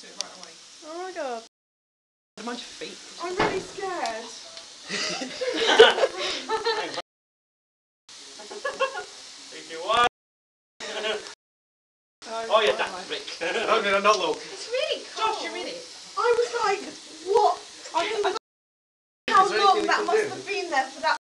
to it right away. Oh my god. Don't mind your feet. I'm really scared. Oh, oh yeah, that's Rick. no, no, no, not look. It's really cold. Josh, you're in it. I was like, what? I can't how long that must have been.